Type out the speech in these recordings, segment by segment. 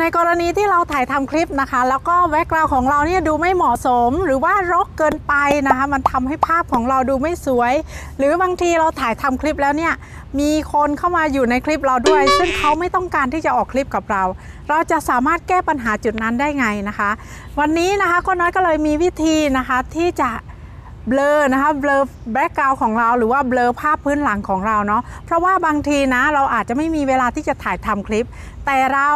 ในกรณีที่เราถ่ายทำคลิปนะคะ แล้วก็ background ของเราเนี่ยดูไม่เหมาะสม หรือว่ารกเกินไปนะคะ มันทำให้ภาพของเราดูไม่สวย หรือบางทีเราถ่ายทำคลิปแล้วเนี่ยมีคนเข้ามาอยู่ในคลิปเราด้วย ซึ่งเขาไม่ต้องการที่จะออกคลิปกับเรา เราจะสามารถแก้ปัญหาจุดนั้นได้ไงนะคะ วันนี้นะคะก็น้อยก็เลยมีวิธีนะคะที่จะ เบลอนะคะเบลอ background ของเราหรือว่าเบลอภาพพื้นหลังของเราเนาะเพราะว่าบางทีนะเราอาจจะไม่มีเวลาที่จะถ่ายทำคลิป แต่เรา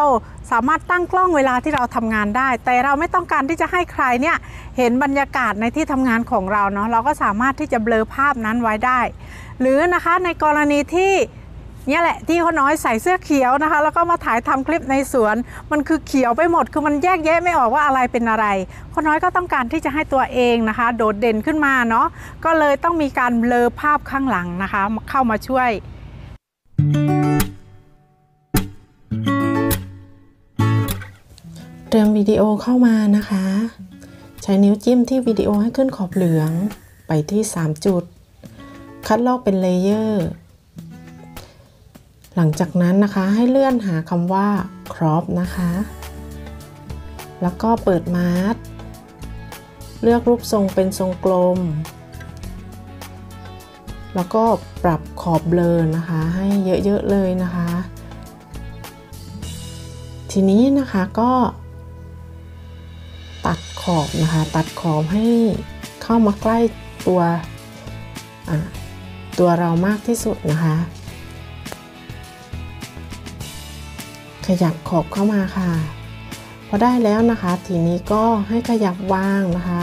สามารถตั้งกล้องเวลาที่เราทำงานได้ แต่เราไม่ต้องการที่จะให้ใครเนี่ยเห็นบรรยากาศในที่ทำงานของเราเนาะเราก็สามารถที่จะเบลอภาพนั้นไว้ได้ หรือนะคะในกรณีที่ เนี่ยแหละที่เขาน้อยใส่เสื้อเขียวนะคะ แล้วก็มาถ่ายทำคลิปในสวน มันคือเขียวไปหมด คือมันแยกแยะไม่ออกว่าอะไรเป็นอะไรเขาน้อยก็ต้องการที่จะให้ตัวเองนะคะ โดดเด่นขึ้นมาเนาะก็เลยต้องมีการเบลอภาพข้างหลังนะคะ เข้ามาช่วย เตรียมวิดีโอเข้ามานะคะ ใช้นิ้วจิ้มที่วิดีโอให้ขึ้นขอบเหลืองไปที่ 3 จุด คัดลอกเป็น layer หลังจากนั้นนะคะให้เลื่อนหาคำว่า crop นะคะ แล้วก็เปิดมาร์ทเลือกรูปทรงเป็นทรงกลม แล้วก็ปรับขอบเบลอนะคะ ให้เยอะๆเลยนะคะ ทีนี้นะคะก็ตัดขอบนะคะ ตัดขอบให้เข้ามาใกล้ตัวตัวเรามากที่สุดนะคะ ขยับขอบเข้ามาค่ะ พอได้แล้วนะคะ ทีนี้ก็ให้ขยับวางนะคะ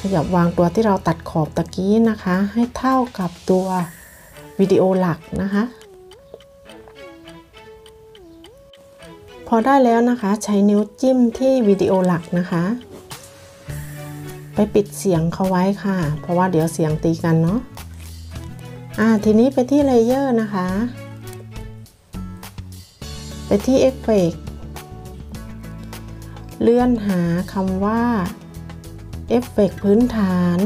ขยับวางตัวที่เราตัดขอบตะกี้นะคะ ให้เท่ากับตัววิดีโอหลักนะคะ พอได้แล้วนะคะใช้นิ้วจิ้มที่วิดีโอหลักนะคะ ไปปิดเสียงเขาไว้ค่ะ เพราะว่าเดี๋ยวเสียงตีกันเนาะอ่าทีนี้ไปที่ layer นะคะ ไปที่เอฟเฟกเลื่อนหาคำว่าเอฟเฟกพื้นฐาน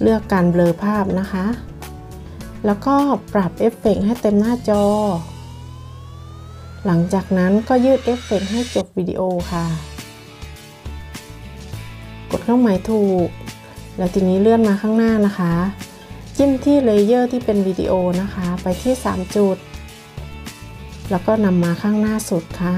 เลือกการเบลอภาพนะคะ แล้วก็ปรับเอฟเฟกให้เต็มหน้าจอ หลังจากนั้นก็ยืดเอฟเฟกให้จบวิดีโอค่ะ กดเครื่องหมายถูก แล้วทีนี้เลื่อนมาข้างหน้านะคะ จิ้มที่ layer ที่เป็นวิดีโอนะคะ ไปที่ 3 จุด แล้วก็นำมาข้างหน้าสุดค่ะ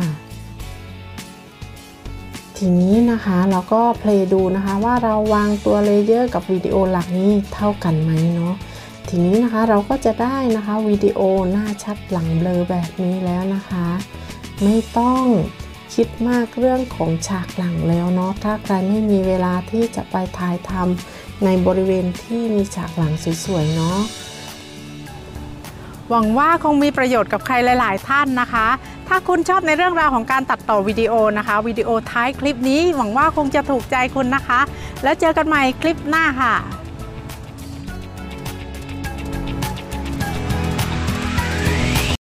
ทีนี้นะคะเราก็ play ดูนะคะว่าเราวางตัว layer กับวิดีโอหลักนี้เท่ากันไหมเนาะทีนี้นะคะเราก็จะได้นะคะวิดีโอหน้าชัดหลังเบลอแบบนี้แล้วนะคะ ไม่ต้องคิดมากเรื่องของฉากหลังแล้วเนาะถ้าใครไม่มีเวลาที่จะไปถ่ายทำในบริเวณที่มีฉากหลังสวยๆเนาะ หวังว่าคงมีประโยชน์กับใครหลาย ๆ ท่านนะคะ ถ้าคุณชอบในเรื่องราวของการตัดต่อวิดีโอนะคะ วิดีโอท้ายคลิปนี้หวังว่าคงจะถูกใจคุณนะคะ แล้วเจอกันใหม่คลิปหน้าค่ะ